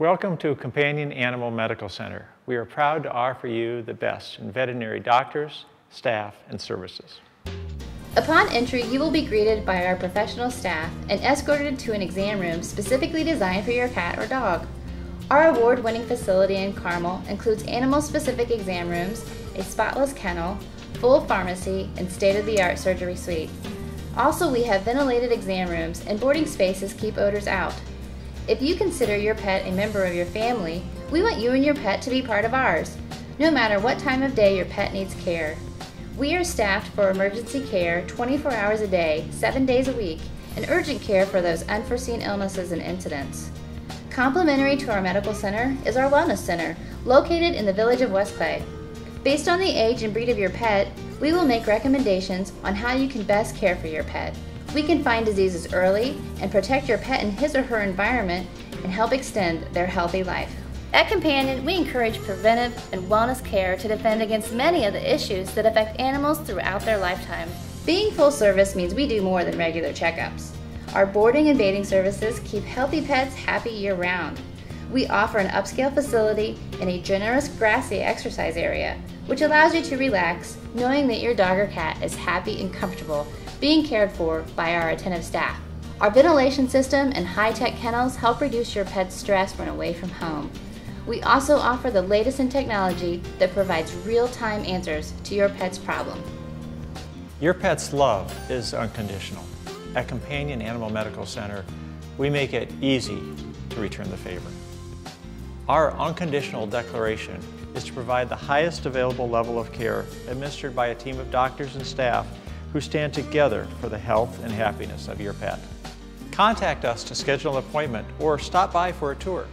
Welcome to Companion Animal Medical Center. We are proud to offer you the best in veterinary doctors, staff, and services. Upon entry, you will be greeted by our professional staff and escorted to an exam room specifically designed for your cat or dog. Our award winning facility in Carmel includes animal specific exam rooms, a spotless kennel, full pharmacy, and state of the art surgery suite. Also, we have ventilated exam rooms and boarding spaces keep odors out. If you consider your pet a member of your family, we want you and your pet to be part of ours, no matter what time of day your pet needs care. We are staffed for emergency care 24 hours a day, 7 days a week, and urgent care for those unforeseen illnesses and incidents. Complementary to our medical center is our wellness center, located in the village of WestClay. Based on the age and breed of your pet, we will make recommendations on how you can best care for your pet. We can find diseases early and protect your pet in his or her environment and help extend their healthy life. At Companion, we encourage preventive and wellness care to defend against many of the issues that affect animals throughout their lifetime. Being full service means we do more than regular checkups. Our boarding and baiting services keep healthy pets happy year round. We offer an upscale facility and a generous grassy exercise area, which allows you to relax knowing that your dog or cat is happy and comfortable being cared for by our attentive staff. Our ventilation system and high-tech kennels help reduce your pet's stress when away from home. We also offer the latest in technology that provides real-time answers to your pet's problem. Your pet's love is unconditional. At Companion Animal Medical Center, we make it easy to return the favor. Our unconditional declaration is to provide the highest available level of care administered by a team of doctors and staff who stand together for the health and happiness of your pet. Contact us to schedule an appointment or stop by for a tour.